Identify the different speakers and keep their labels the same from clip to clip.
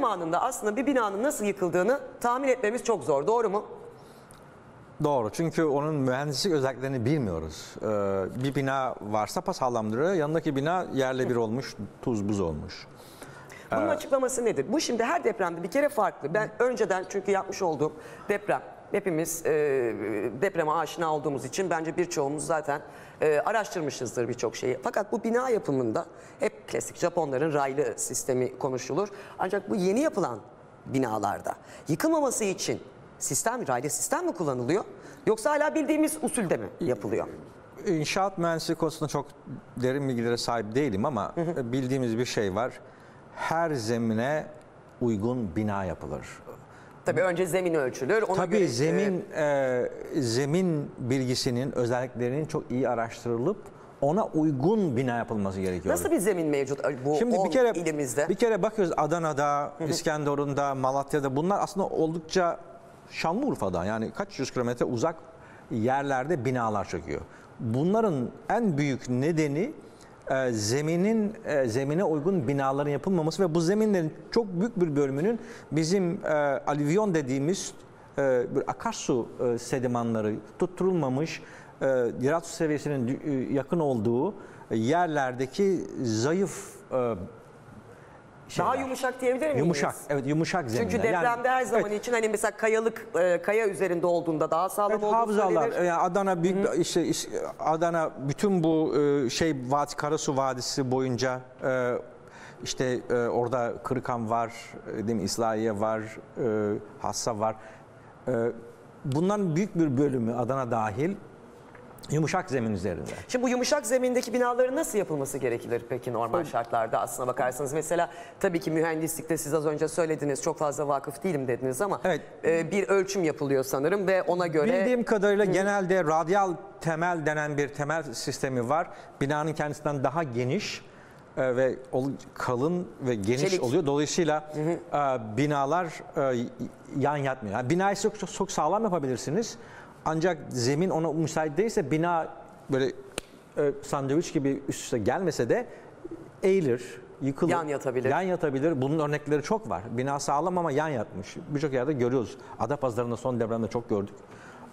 Speaker 1: deprem anında aslında bir binanın nasıl yıkıldığını tahmin etmemiz çok zor. Doğru mu?
Speaker 2: Doğru çünkü onun mühendislik özelliklerini bilmiyoruz. Ee, bir bina varsa pasağlamdır. Yanındaki bina yerle bir olmuş, tuz buz olmuş.
Speaker 1: Bunun açıklaması nedir? Bu şimdi her depremde bir kere farklı. Ben önceden çünkü yapmış olduğum deprem hepimiz e, depreme aşina olduğumuz için bence birçoğumuz zaten e, araştırmışızdır birçok şeyi. Fakat bu bina yapımında hep klasik Japonların raylı sistemi konuşulur. Ancak bu yeni yapılan binalarda yıkılmaması için sistem raylı sistem mi kullanılıyor? Yoksa hala bildiğimiz usulde mi yapılıyor?
Speaker 2: İnşaat mühendisliği konusunda çok derin bilgilere sahip değilim ama bildiğimiz bir şey var. Her zemine uygun bina yapılır.
Speaker 1: Tabii önce zemin ölçülür. Ona
Speaker 2: Tabii
Speaker 1: göre, e,
Speaker 2: zemin e, zemin bilgisinin özelliklerinin çok iyi araştırılıp ona uygun bina yapılması gerekiyor.
Speaker 1: Nasıl bir zemin mevcut bu
Speaker 2: Şimdi
Speaker 1: 10
Speaker 2: bir kere
Speaker 1: ilimizde?
Speaker 2: bir kere bakıyoruz Adana'da, İskenderun'da, Malatya'da bunlar aslında oldukça Şanlıurfa'da yani kaç yüz kilometre uzak yerlerde binalar çöküyor. Bunların en büyük nedeni e, zeminin e, zemine uygun binaların yapılmaması ve bu zeminlerin çok büyük bir bölümünün bizim e, alüvyon dediğimiz e, bir akarsu sedimanları tutturulmamış e, yeraltı seviyesinin yakın olduğu yerlerdeki zayıf
Speaker 1: Daha
Speaker 2: şeyler.
Speaker 1: yumuşak diyebilir miyiz?
Speaker 2: Yumuşak, evet yumuşak zeminler.
Speaker 1: Çünkü depremde
Speaker 2: Yani-
Speaker 1: her zaman
Speaker 2: evet,
Speaker 1: için hani mesela kayalık e, kaya üzerinde olduğunda daha sağlam
Speaker 2: evet,
Speaker 1: olduğu
Speaker 2: havzalar,
Speaker 1: söylenir.
Speaker 2: yani Adana büyük işte iş- Adana bütün bu e, şey Vadi Karasu Vadisi boyunca e, işte e, orada Kırıkan var, e, değil mi? İslahiye var, e, Hassa var. E, bunların büyük bir bölümü Adana dahil yumuşak zemin üzerinde.
Speaker 1: Şimdi bu yumuşak zemindeki binaların nasıl yapılması gerekilir peki normal şartlarda aslına bakarsanız? Mesela tabii ki mühendislikte siz az önce söylediniz çok fazla vakıf değilim dediniz ama
Speaker 2: Evet.
Speaker 1: e, bir ölçüm yapılıyor sanırım ve ona göre
Speaker 2: Bildiğim kadarıyla genelde radyal temel denen bir temel sistemi var. Binanın kendisinden daha geniş e, ve kalın ve geniş
Speaker 1: Çelik.
Speaker 2: oluyor. Dolayısıyla e, binalar e, yan yatmıyor. Yani binayı çok, çok sağlam yapabilirsiniz. Ancak zemin ona müsait değilse bina böyle e, sandviç gibi üst üste gelmese de eğilir, yıkılır.
Speaker 1: Yan yatabilir.
Speaker 2: Yan yatabilir. Bunun örnekleri çok var. Bina sağlam ama yan yatmış. Birçok yerde görüyoruz. Adapazarı'nda son depremde çok gördük.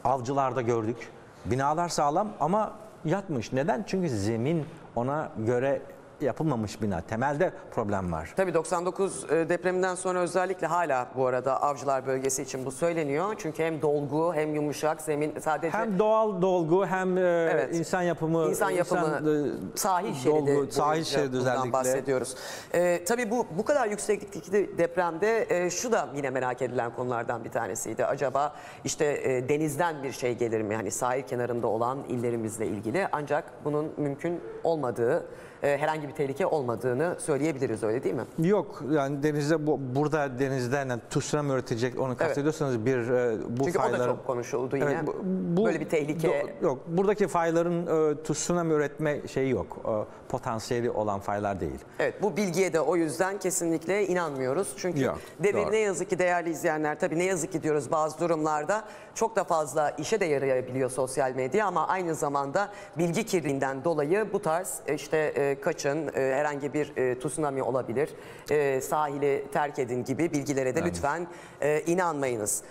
Speaker 2: Avcılarda gördük. Binalar sağlam ama yatmış. Neden? Çünkü zemin ona göre yapılmamış bina. Temelde problem var.
Speaker 1: Tabii 99 e, depreminden sonra özellikle hala bu arada Avcılar bölgesi için bu söyleniyor. Çünkü hem dolgu hem yumuşak zemin sadece
Speaker 2: Hem doğal dolgu hem e,
Speaker 1: Evet.
Speaker 2: insan yapımı,
Speaker 1: İnsan yapımı,
Speaker 2: e,
Speaker 1: sahil şeridi,
Speaker 2: dolgu, sahil şeridi özellikle.
Speaker 1: bahsediyoruz. Ee, tabii bu bu kadar yükseklikteki depremde e, şu da yine merak edilen konulardan bir tanesiydi. Acaba işte e, denizden bir şey gelir mi? Hani sahil kenarında olan illerimizle ilgili. Ancak bunun mümkün olmadığı, e, herhangi bir tehlike olmadığını söyleyebiliriz öyle değil mi?
Speaker 2: Yok yani denizde bu, burada denizden yani tsunami üretecek onu kastediyorsanız bir e, bu
Speaker 1: Çünkü o da
Speaker 2: fayların-
Speaker 1: çok konuşuldu yine.
Speaker 2: Evet, bu-
Speaker 1: Böyle bir tehlike.
Speaker 2: do- yok. Buradaki fayların e, tsunami üretme şeyi yok. E, potansiyeli olan faylar değil.
Speaker 1: Evet bu bilgiye de o yüzden kesinlikle inanmıyoruz. Çünkü
Speaker 2: Yok,
Speaker 1: devir
Speaker 2: doğru.
Speaker 1: ne yazık ki değerli izleyenler tabii ne yazık ki diyoruz bazı durumlarda çok da fazla işe de yarayabiliyor sosyal medya ama aynı zamanda bilgi kirliliğinden dolayı bu tarz e, işte e, kaçın e, herhangi bir e, tsunami olabilir e, sahili terk edin gibi bilgilere de lütfen e, inanmayınız.